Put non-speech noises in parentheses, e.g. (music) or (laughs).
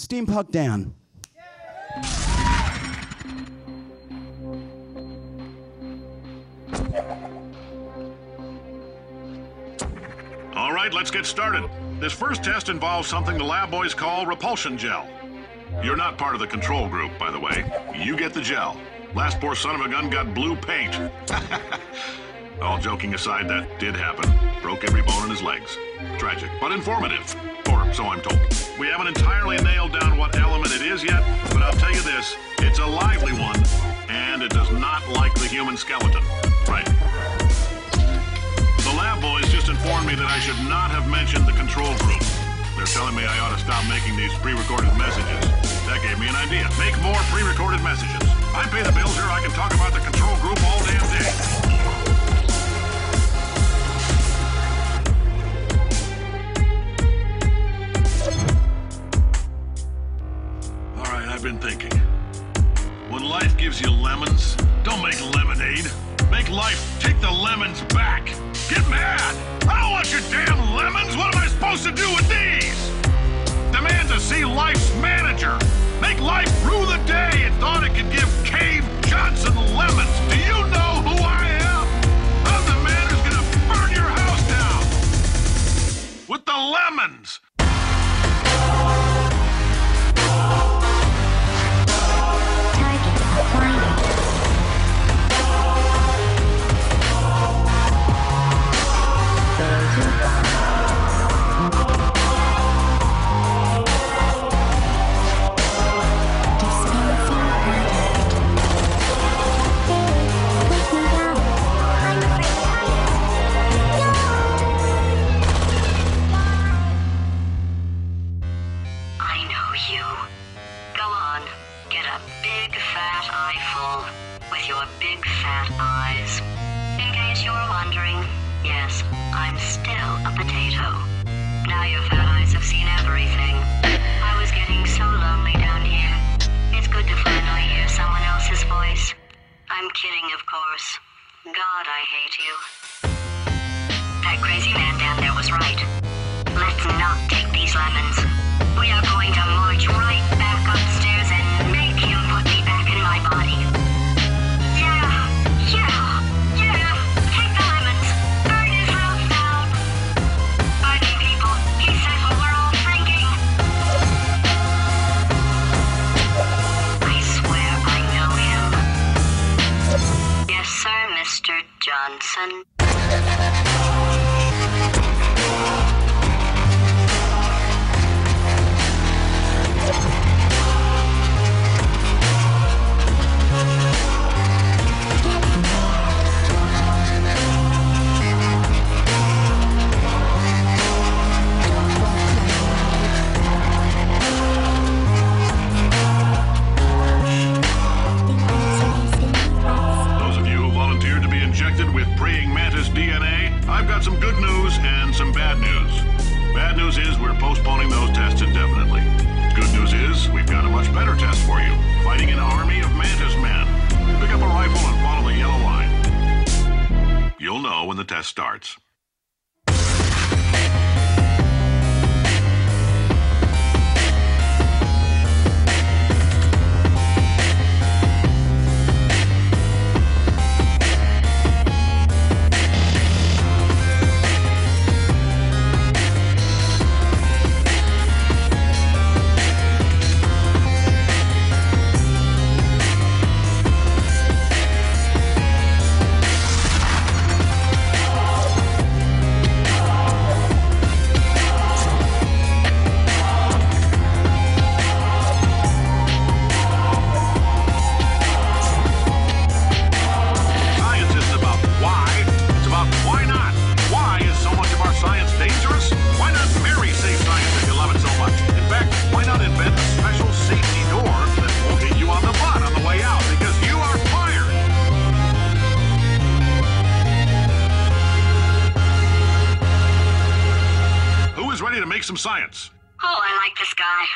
Steampunk Dan. All right, let's get started. This first test involves something the lab boys call repulsion gel. You're not part of the control group, by the way. You get the gel. Last poor son of a gun got blue paint. (laughs) All joking aside, that did happen. Broke every bone in his legs. Tragic, but informative. So I'm told. We haven't entirely nailed down what element it is yet, but I'll tell you this it's a lively one, and it does not like the human skeleton. Right. The lab boys just informed me that I should not have mentioned the control group. They're telling me I ought to stop making these pre-recorded messages. That gave me an idea. Make more pre-recorded messages. I pay the bills here. I can talk about the control group all damn day. Don't make lemonade. Make life take the lemons back. Get mad. I don't want your damn lemons. What am I supposed to do with these? Demand to see life's yes, I'm still a potato. Now your fat eyes have seen everything. I was getting so lonely down here. It's good to finally hear someone else's voice. I'm kidding, of course. God, I hate you. That crazy man down there was right. Let's not 三 got some good news and some bad news. Bad news is we're postponing those tests indefinitely. Good news is we've got a much better test for you. Fighting an army of mantis men. Pick up a rifle and follow the yellow line. You'll know when the test starts. Science? Oh, I like this guy.